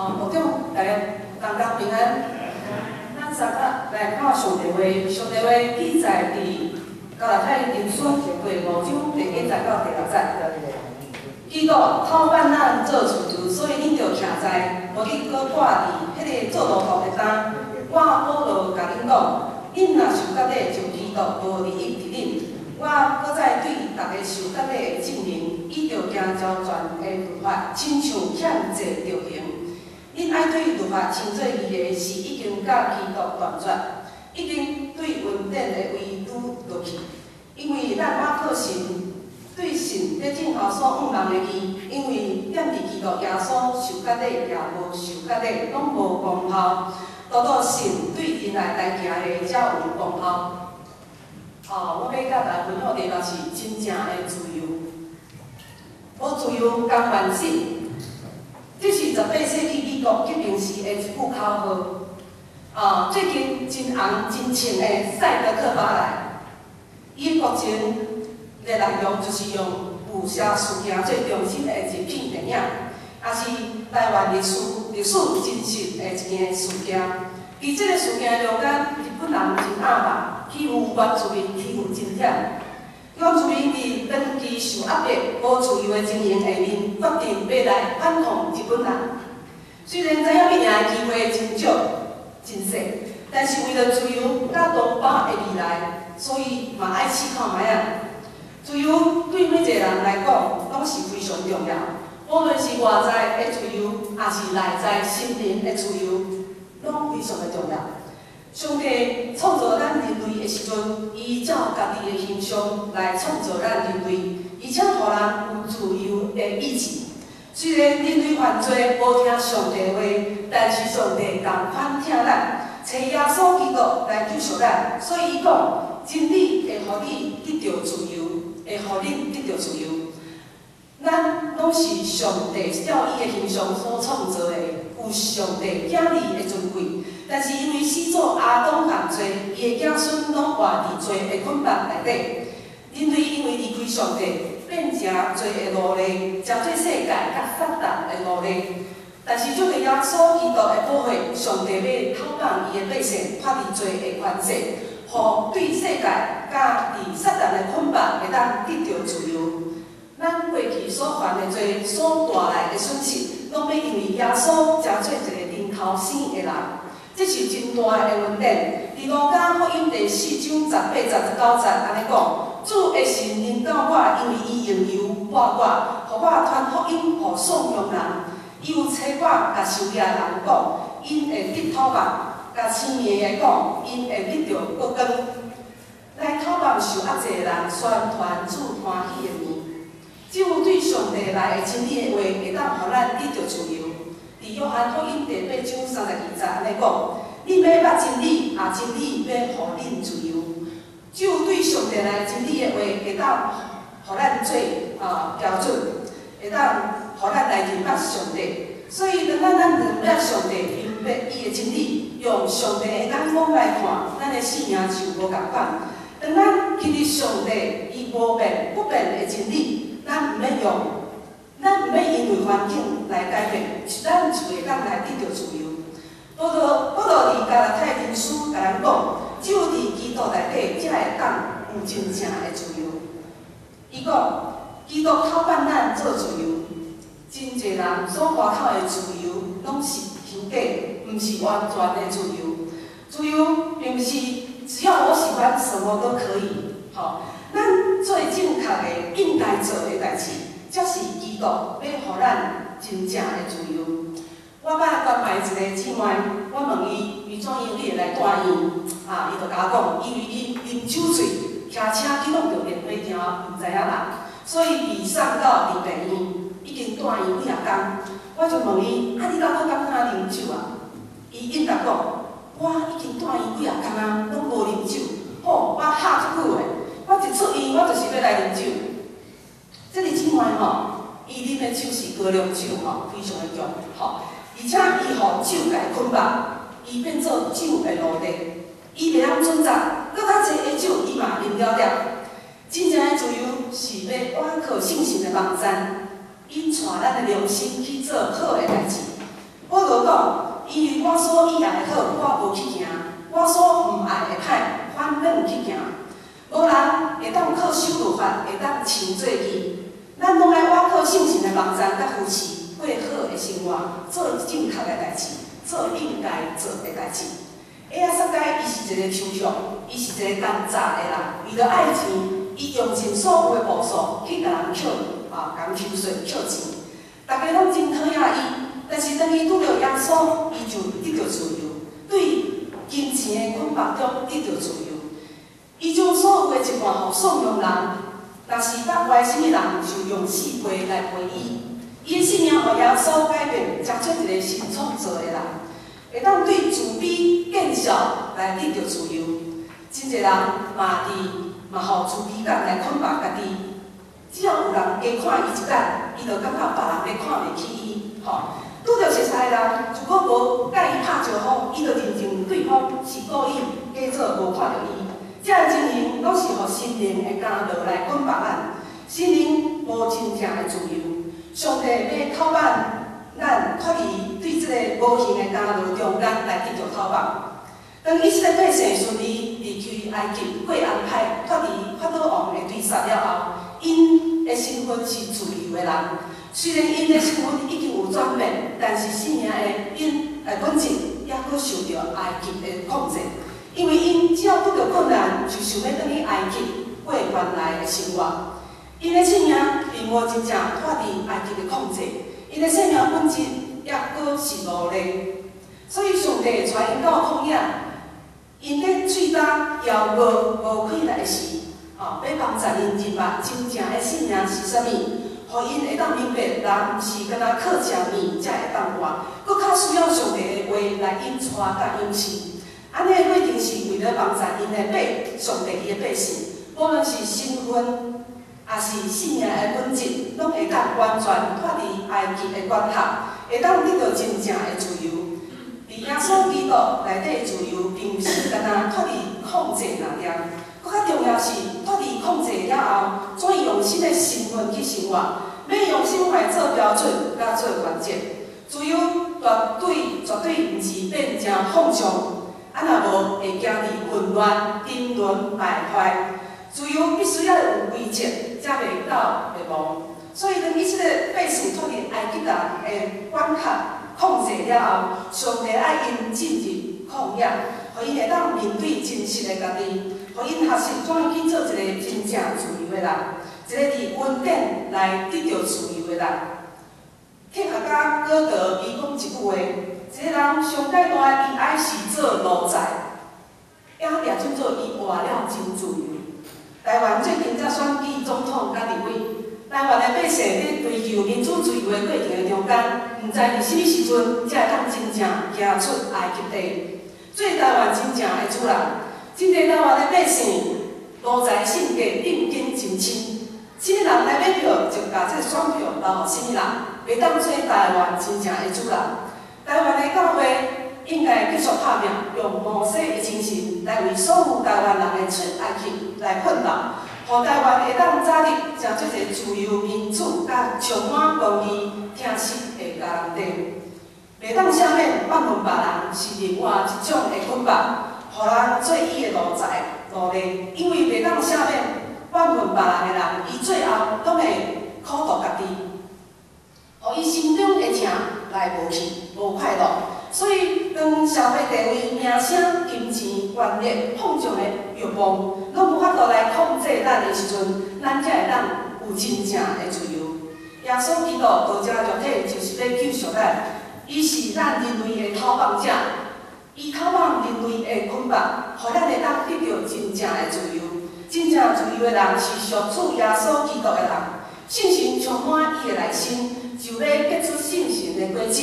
哦，部长，大家大家平安。咱三个来看上帝话，上帝话记载伫加拉太人书第五章第一节到第六节。基督偷办咱做厝主，所以恁着徛在，无去搁挂伫迄个做路途的担。我保罗甲恁讲，恁若受割礼，就基督无利益伫恁。我搁再对逐个受割礼的证明，伊着行交全的律法，亲像欠债着行。爱对律法称作义的，是已经甲基督断绝，已经对恩典的位愈落去，因为咱我靠神。对神在正后所仰望的伊，因为踮伫基督耶稣受割礼也无受割礼，拢无功效。多多神对因来代行的才有功效。哦，我要甲大家分享的就是真正的自由。无自由甘愿死。这是十八世纪美国革命时的一句口号。啊，最近真红真穿的赛德克巴莱，伊目前。个内容就是用武侠事件做中心的一片电影，也是台湾历史历史真实的一件事件。伫即个事件中间，日本人真暗骂，欺负原住民，欺负真忝。原住民伫长期受压迫、无自由的经营下面，决定要来反抗日本人。虽然知影要赢的机会真少、真细，但是为了自由甲同胞的未来，所以嘛爱试看觅啊。自由对每一个人来讲，拢是非常重要。无论是外在的自由，还是内在心灵的自由，拢非常的重要。上帝创造咱人类的时阵，依照家己的形象来创造咱人类，而且互人有自由的意志。虽然人类犯罪无听上帝话，但是上帝同款听咱，找耶稣基督来救赎咱。所以伊讲，真理会互你得到自由。会互恁得到自由。咱拢是上帝照伊的形象所创造的，有上帝子儿的尊贵。但是因为始祖阿当犯罪，伊的子孙拢活伫罪的捆绑内底。人类因为离开上帝，变成罪的奴隶，真做世界甲撒旦的奴隶。但是就个耶稣基督的保护，上帝要透放伊的百姓脱离罪的权势。互对世界甲伫撒旦的捆绑会当得到自由。咱过去所犯的罪所带来的损失，拢要因为耶稣成做一个人头生的人，这是真大的恩典。伫路加福音第四章十八、十九节安尼讲：主的神引导我，因为伊用油抹我，互我传福音，互颂扬人。伊有找我，甲受业人讲，因会得托吧。甲青年来讲，因会得到国光，来讨望受压制人宣传主欢喜的面。只有对上帝来的真理的话，会当互咱得到自由。伫约翰福音第八章三十二节安尼讲：，你要捌真理，啊，真理要互恁自由。只有对上帝来真理的话，会当互咱做啊标准，会当互咱来明白上帝。所以，当咱咱明白上帝。白伊的真理，用上帝的眼光来看，咱的性命就无共款。当咱记得上帝伊无变不变的真理，咱毋要用，咱毋要因为环境来改变，是咱就会当来得到自由。保罗保罗伫加拉太人书甲咱讲，只有伫基督内底，才会当有真正的自由。伊讲，基督靠办咱做自由，真侪人所外口的自由，拢是。假，毋是完全的自由。自由并不是只要我喜欢什么都可以。吼，咱做正确的应该做的代志，才是基督要互咱真正的自由。我捌关怀一个姊妹，我问伊，为怎样你会来带伊？啊，伊就甲我讲，因为伊啉酒醉，骑车去弄着电话。听，毋知影人，所以被送到伫病院，已经带伊几啊工。我就问伊，啊，你哪个敢若啉酒啊？伊应答讲，我已经带伊几啊工啊，拢无啉酒。吼，我吓出句话，我一出院，我就是要来啉酒。即个姊妹吼，伊啉的酒是高粱酒吼，非常的强吼，而且伊互酒来捆绑，伊变做酒的奴隶，伊袂晓存在，搁较济的酒伊嘛啉了了。真正的自由是要挖信心的网站。伊带咱的良心去做好的代志。我讲，伊为我所以爱的好，我无去行；我所毋爱的歹，反正去行。无人会当靠守律法，会当亲做义。咱拢爱我靠信心的网站甲扶持，过好的生活，做正确的代志，做应该做的代志。哎呀，世界伊是一个抽象，伊是一个奸诈的人，为了爱钱，伊用尽所有的步数去甲人抢，啊，甲人抽税抢钱。大家拢真讨厌伊，但是当伊拄着耶稣，伊就得到自由，对金钱的捆绑中得到自由。伊将所有的一半互送用人。但是，当外什么人就用四杯来陪伊，伊的信仰互耶稣改变，成出一个新创造的人，会当对自卑见笑来得到自由。真侪人嘛伫嘛互自卑感来捆绑家己，只要有人加看伊一眼，伊就感觉别人咧看袂起伊。吼，拄着熟识的人，如果无甲伊拍招呼，伊就认定对方是故意假做无看到伊。遮个情形拢是互心灵的家道来捆绑咱，心灵无真正的自由。上帝要讨办咱脱离对这个无形的家道中间来得到讨办。当伊即个百姓顺利离开埃及过安排脱离法老王的追杀了后，因的身份是自由的人。虽然因的身份已经有转变，但是生命的因的本质也阁受到埃及的控制。因为因只要拄着困难，就想要转去埃及过原来的生活。因的性命并无真正脱离埃及的控制，因的生命本质也阁是无力。所以上帝会带因到旷野，因的嘴巴遥无无开来时，哦，要帮助因认白真正的信仰是啥物，互因会当明白，人毋是干那靠食面才会当活，搁较需要上帝的话来引带甲引起。安尼规定是为了帮助因的百上帝伊的百姓，无论是身份，也是信仰的本质，拢会当完全脱离埃及的管辖，会当得到真正的自由。伫耶稣基督内底自由，并毋是干那脱离控制那样，搁较重要是脱离控制了后，怎样用新的身份去生活？要用心怀做标准，甲做原则。自由绝对绝对毋是变成放纵。啊，若无会惊伫混乱、争论、败坏。自由必须要有规则，才袂到会亡。所以，当以色列百姓脱离埃及人的管辖、控制了后，上帝爱因进入旷野，互因会当面对真实的家己，互因学习怎样去做一个真正自由的人，一个伫稳定来得到自由的人。科学家戈德伊讲一句话。一个人上阶段，伊爱是做奴才，也掠准做伊活了真自由。台湾最近才选举总统甲立委，台湾的百姓在追求民主自由的过程的中间，毋知伫啥物时阵才会当真正行出埃及地，做台湾真正的主人。真侪台湾的百姓奴才性格定根真深，什么人来买票，就把这个选票留互什么人，袂当做台湾真正的主人。台湾的教会应该继续拍拼，用摩西的精神来为所有台湾人的出埃及来奋斗，让台湾会当早日成做一个自由民主、甲充满公义、听实的家庭。袂当下面放任别人是另外一种的捆绑，互人做伊的奴才、奴隶，因为袂当下面放任别人的人，伊最后拢会苦毒家己，互伊心中的疼。来无去，无快乐，所以当社会地位、名声、金钱、权力、碰撞的欲望，拢无法度来控制咱的时阵，咱才会当有真正的自由。耶稣基督道家肉体就是要救赎咱，伊是咱人类的逃亡者，伊讨棒人类的捆绑，互咱会当得到真正的自由。真正自由的人是属主耶稣基督的人，信心充满伊的内心。就要结出信心的果子，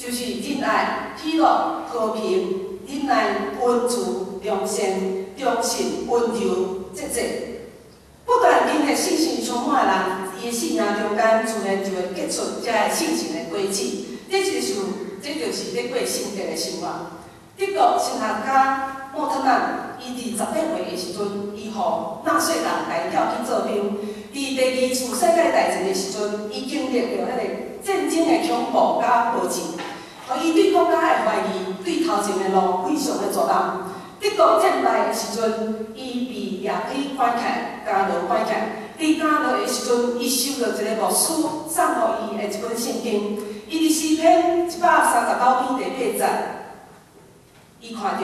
就是仁爱、喜乐、和平、忍耐、温助、良善、忠信、温柔、节制。不断因的信心充满的人，伊的信仰中间自然就会结出这个信心的果子。这就是这就是咧过圣洁的生活。德国神学家莫特曼，伊伫十八岁的时阵，伊互纳税人伊调去做兵。伫第二次世界大战的时阵，伊经历着迄个战争的恐怖甲波折，互伊对国家的怀疑，对头前的路非常的阻挡。得到战败的时阵，伊被亚批关起，加罗关起。伫加罗的时阵，伊收到一个牧师送互伊的一本圣经，伊伫诗篇一百三十九篇第八节，伊看到，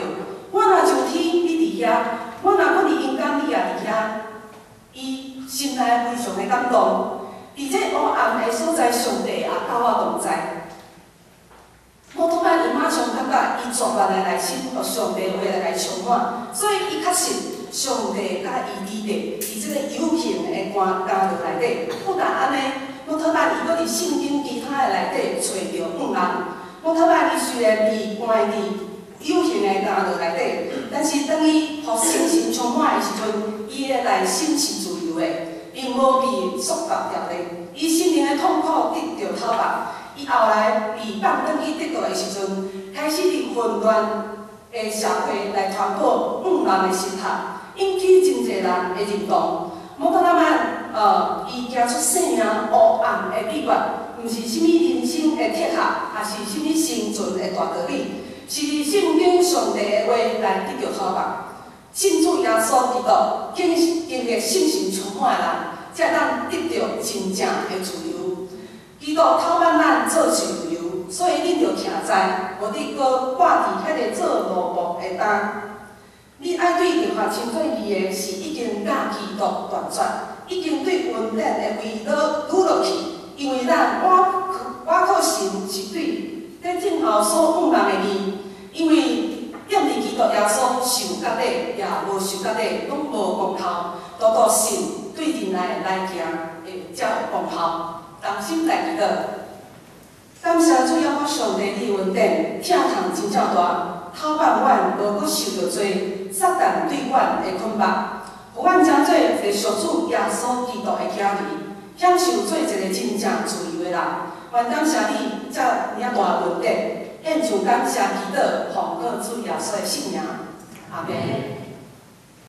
我若上天，你伫遐；我若搁伫阴间，你也伫遐。伊心内非常的感动，伫这黑暗的所在，上帝也甲我同在。我突然伊马上感觉，伊全万的内心，互上帝话来来充满，所以伊确实上帝甲伊伫咧，伫即个有形的关家族内底。不但安尼，我突然伊搁伫圣经其他的内底找着五人。我突然伊虽然伫关伫有形的家族内底，但是当伊互信心充满的时阵，伊的内心是自由的，并无被束缚着咧。伊心灵的痛苦得到讨伐。伊后来被放转去德国的时阵，开始伫混乱的社会来传播五人的神学，引起真侪人的认同。摩托拉曼，呃，伊行出性命黑暗的秘诀，毋是啥物人生的铁盒，也是啥物生存的大道理，是伫圣经上帝的话来得到讨伐。信主耶稣基督，经经历信心充满的人，才当得到真正的自由。基督讨办咱做自由，所以恁着徛在，无伫搁挂伫迄个做奴仆的当。你爱对着法清做义的，是已经甲基督断绝，已经对恩典的味道愈落去。因为咱我我靠神是对在正后所讲人的义，因为踮伫基督耶稣受隔离，也无受隔离，拢无功效，都靠神对人来来行会才有功效。同心来祈祷，感谢主要我上帝的恩典，疼痛真正大，讨办阮无搁受着罪，撒旦对阮的捆绑，互阮真做一个属主耶稣基督的囝儿，享受做一个真正自由的人。愿感谢你，遮尔大恩典，献上感谢祈祷，奉告主耶稣的圣名，阿门。